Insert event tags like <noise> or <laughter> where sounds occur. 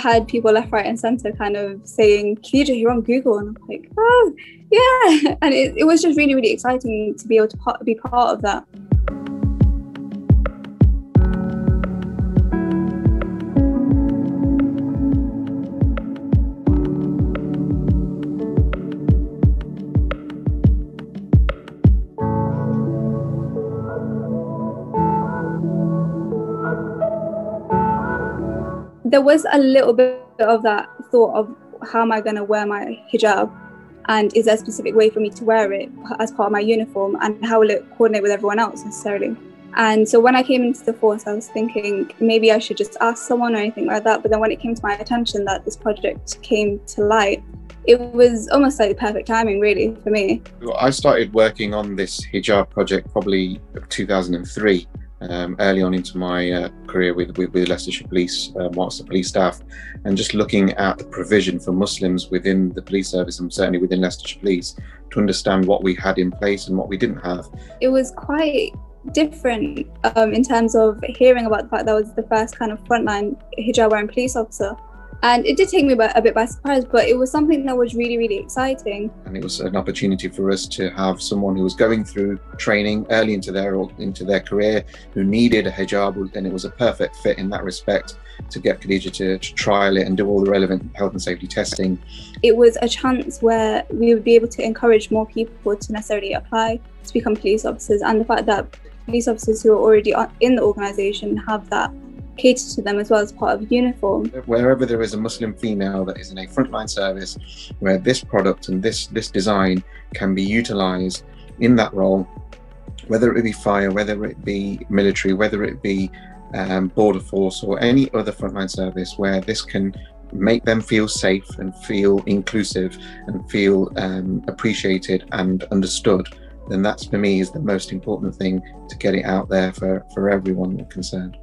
had people left, right, and center kind of saying, Khadija, you're on Google. And I'm like, oh, yeah. <laughs> And it, it was just really, really exciting to be able to part, be part of that. There was a little bit of that thought of how am I going to wear my hijab? And is there a specific way for me to wear it as part of my uniform? And how will it coordinate with everyone else necessarily? And so when I came into the force I was thinking maybe I should just ask someone or anything like that. But then when it came to my attention that this project came to light it was almost like the perfect timing really for me. I started working on this hijab project probably 2003 um, early on into my uh, career with, with, with, Leicestershire Police, um, whilst the police staff, and just looking at the provision for Muslims within the police service and certainly within Leicestershire Police to understand what we had in place and what we didn't have. It was quite different um, in terms of hearing about the fact that I was the first kind of frontline hijab wearing police officer and it did take me a bit by surprise, but it was something that was really, really exciting. And it was an opportunity for us to have someone who was going through training early into their into their career, who needed a hijab, and it was a perfect fit in that respect to get Khadija to, to trial it and do all the relevant health and safety testing. It was a chance where we would be able to encourage more people to necessarily apply to become police officers, and the fact that police officers who are already in the organisation have that cater to them as well as part of uniform. Wherever there is a Muslim female that is in a frontline service where this product and this, this design can be utilized in that role, whether it be fire, whether it be military, whether it be um, border force or any other frontline service where this can make them feel safe and feel inclusive and feel um, appreciated and understood then that's for me is the most important thing to get it out there for, for everyone concerned.